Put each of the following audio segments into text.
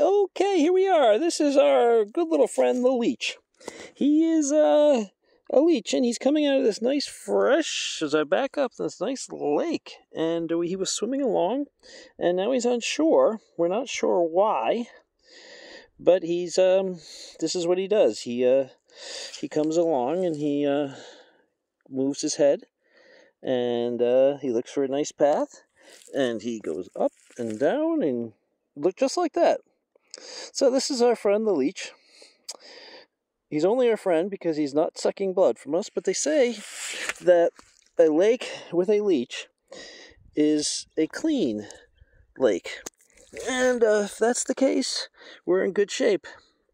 Okay, here we are. This is our good little friend, the leech. He is uh, a leech, and he's coming out of this nice, fresh, as I back up, this nice lake. And he was swimming along, and now he's on shore. We're not sure why, but he's, um, this is what he does. He, uh, he comes along and he, uh, moves his head, and, uh, he looks for a nice path, and he goes up and down and look just like that. So this is our friend the leech. He's only our friend because he's not sucking blood from us, but they say that a lake with a leech is a clean lake. And uh, if that's the case, we're in good shape.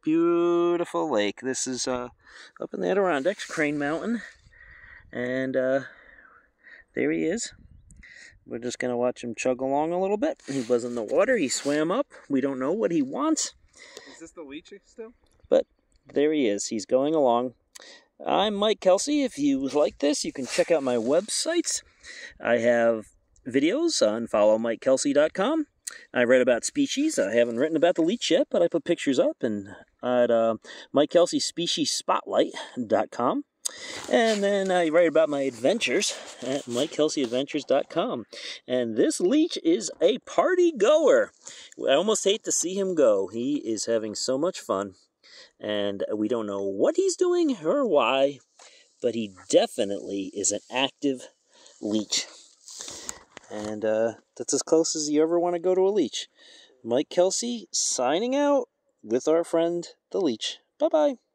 Beautiful lake. This is uh, up in the Adirondacks, Crane Mountain. And uh, there he is. We're just going to watch him chug along a little bit. He was in the water. He swam up. We don't know what he wants. Is this the leech still? But there he is. He's going along. I'm Mike Kelsey. If you like this, you can check out my websites. I have videos on followmikekelsey.com. I read about species. I haven't written about the leech yet, but I put pictures up and at uh, Mike Kelsey Species Spotlight.com. And then I write about my adventures at MikeKelseyAdventures.com. And this leech is a party goer. I almost hate to see him go. He is having so much fun. And we don't know what he's doing or why, but he definitely is an active leech. And uh, that's as close as you ever want to go to a leech. Mike Kelsey signing out with our friend the leech. Bye bye.